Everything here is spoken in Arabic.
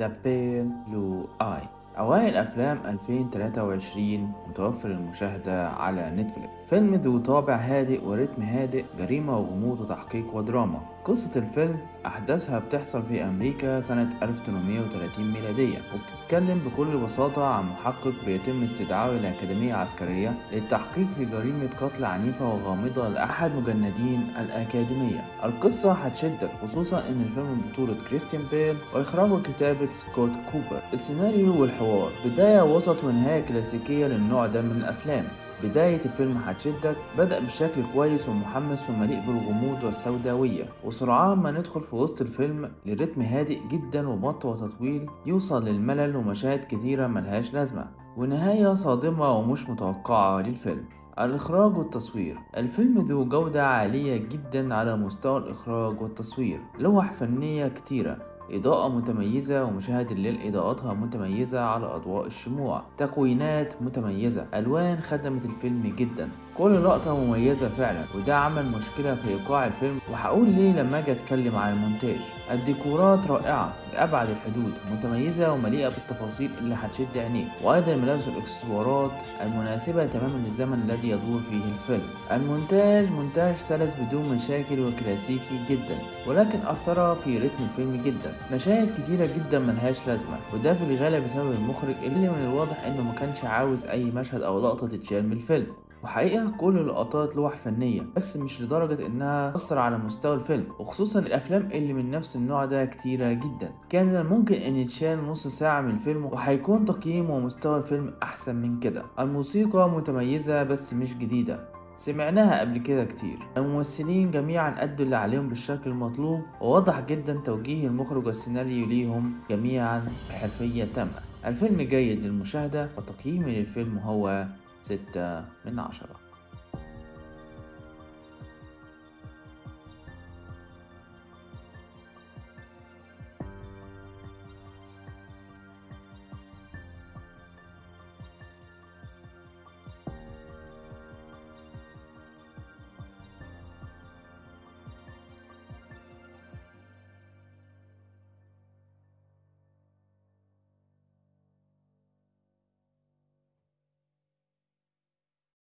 The Pale Blue Eye أوائل أفلام 2023 متوفر للمشاهدة على نتفليكس. فيلم ذو طابع هادئ ورتم هادئ جريمة وغموض وتحقيق ودراما. قصة الفيلم أحداثها بتحصل في أمريكا سنة 1830 ميلادية وبتتكلم بكل بساطة عن محقق بيتم استدعائه إلى أكاديمية عسكرية للتحقيق في جريمة قتل عنيفة وغامضة لأحد مجندين الأكاديمية. القصة هتشدك خصوصا إن الفيلم بطولة كريستيان بيل وإخراج وكتابة سكوت كوبر. السيناريو بداية وسط ونهاية كلاسيكية للنوع ده من الأفلام. بداية الفيلم هتشدك بدأ بشكل كويس ومحمس ومليء بالغموض والسوداوية. وسرعان ما ندخل في وسط الفيلم لرتم هادئ جدا ومط وتطويل يوصل للملل ومشاهد كتيرة ملهاش لازمة. ونهاية صادمة ومش متوقعة للفيلم. الإخراج والتصوير. الفيلم ذو جودة عالية جدا على مستوى الإخراج والتصوير. لوح فنية كتيرة إضاءة متميزة ومشاهد الليل إضاءتها متميزة على أضواء الشموع. تكوينات متميزة. ألوان خدمت الفيلم جدا. كل لقطة مميزة فعلا وده عمل مشكلة في إيقاع الفيلم. وهقول ليه لما أجي أتكلم عن المونتاج. الديكورات رائعة لأبعد الحدود متميزة ومليئة بالتفاصيل اللي هتشد عينيك. وأيضا الملابس والإكسسوارات المناسبة تماما للزمن الذي يدور فيه الفيلم. المونتاج مونتاج سلس بدون مشاكل وكلاسيكي جدا ولكن أثر في رتم الفيلم جدا. مشاهد كتيرة جدا ملهاش لازمة وده في الغالب بسبب المخرج اللي من الواضح إنه ما كانش عاوز أي مشهد أو لقطة تتشال من الفيلم. وحقيقة كل اللقطات لوح فنية بس مش لدرجة إنها تأثر على مستوى الفيلم وخصوصا الأفلام اللي من نفس النوع ده كتيرة جدا. كان من الممكن إن يتشال نص ساعة من الفيلم وهيكون تقييم ومستوى الفيلم أحسن من كده. الموسيقى متميزة بس مش جديدة. سمعناها قبل كده كتير. الممثلين جميعا أدوا اللي عليهم بالشكل المطلوب وواضح جدا توجيه المخرج والسيناريو ليهم جميعا بحرفية تامة. الفيلم جيد للمشاهدة وتقييمي للفيلم هو ستة من عشرة.